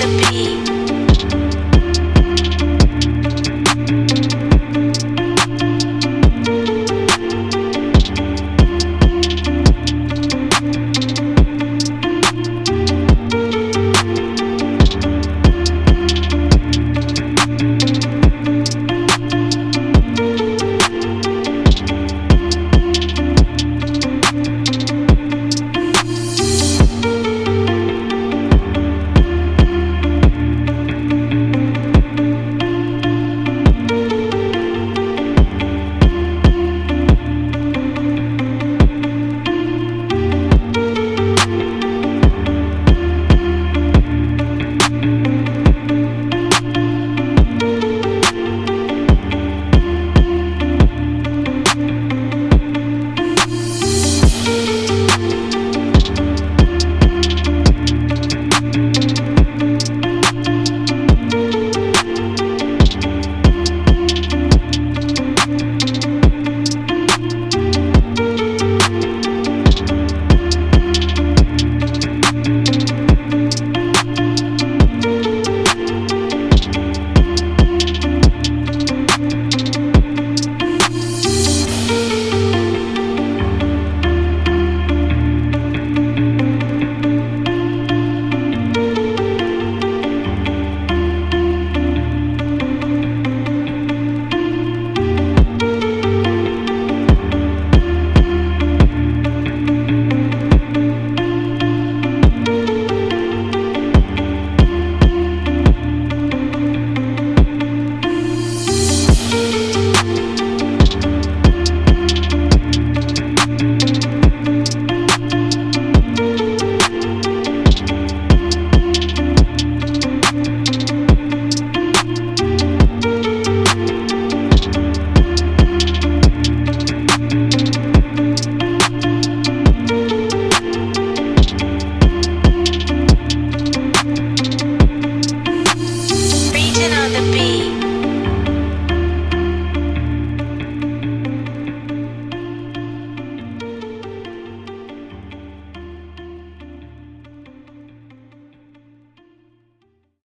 the beat.